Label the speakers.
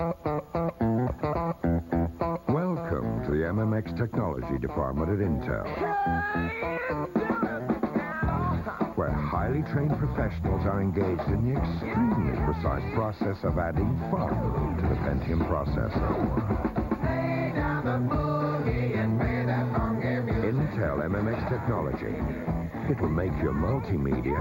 Speaker 1: Welcome to the MMX Technology Department at Intel, where highly trained professionals are engaged in the extremely precise process of adding fun to the Pentium processor. Intel MMX Technology. It will make your multimedia.